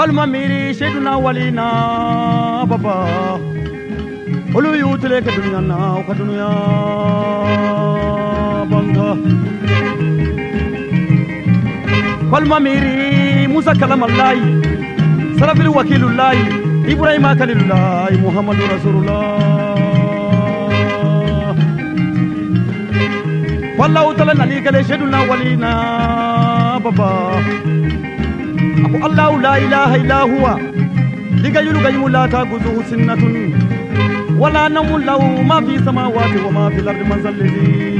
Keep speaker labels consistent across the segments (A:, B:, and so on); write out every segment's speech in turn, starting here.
A: walma miri sheduna walina baba olu yutule ka dunya na ka dunya banga والمميري موسى كلام الله. سلف الوكيل الله. إبراهيم خليل الله. محمد رسول الله. والله تعالى نليك لشهدنا ولينا بابا. أبو الله لا إله إلا هو. لغير غيم لا تأخذه سنة. ولا نوم له ما في السماوات وما في الأرض من الذي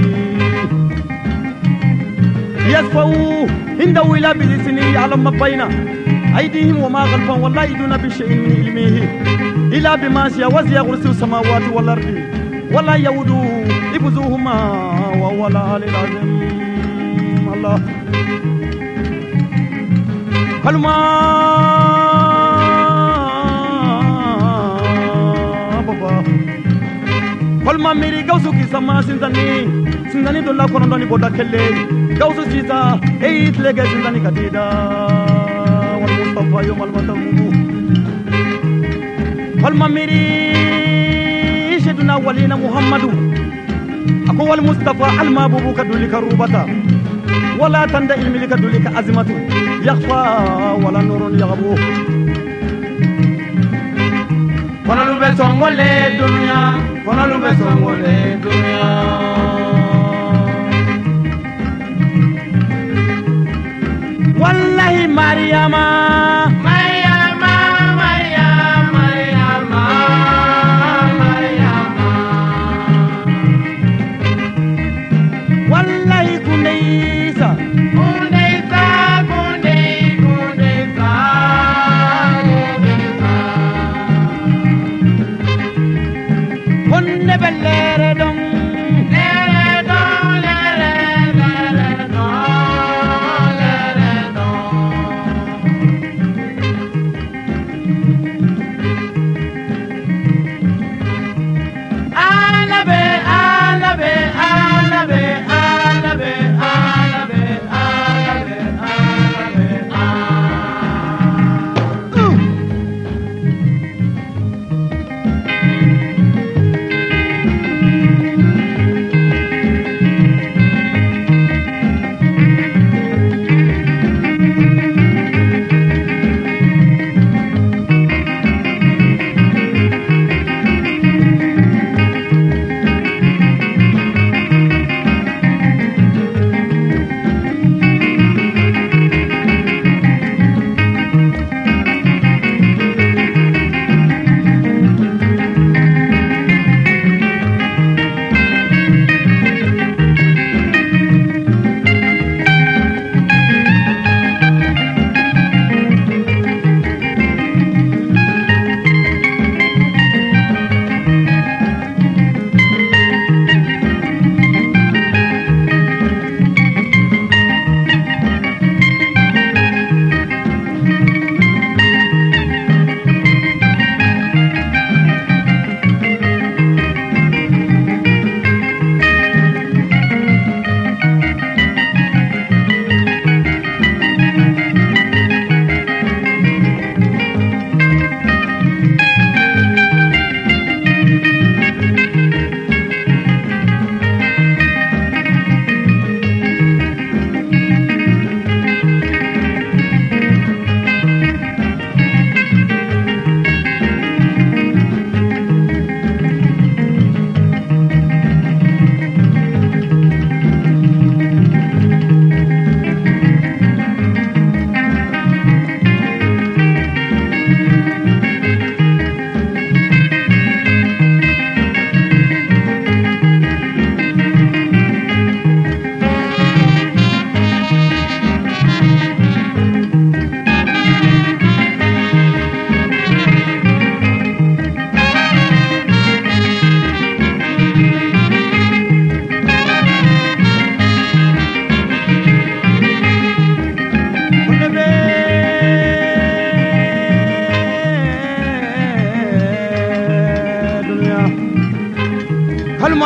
A: يسفو عنده إلى بإذن يعلم ما بين أيديهم وما خلفهم ولا يدون بشيء من علمه إلا بما شاء وسع كرسي السماوات والأرض ولا يؤود حفظهما وهو العلي العظيم الله كلمة walma miri gawsu kisama sinzani sinzani dolla konondoni boda kelle gawsu sita eyit lege sinzani katida. Wal mustafa yo malmata mugu walma miri sheduna walina muhammadu. Ako wal mustafa alma bubu kaduli karubata. Wala tanda ilmi likaduli ka azimatu. Yakhfa wala nurun
B: kɔnɔlu bɛ sɔn
A: ŋɔlɛ dunuya
B: kɔnɔlu bɛ sɔn ŋɔlɛ dunuya. walahi mariyama.
A: Wonde bellere ɗon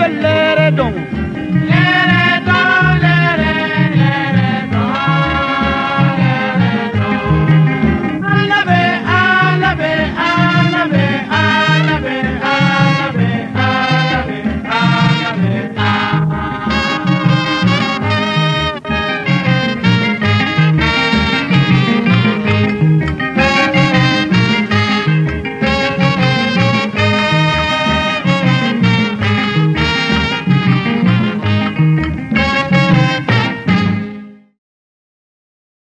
A: bellere don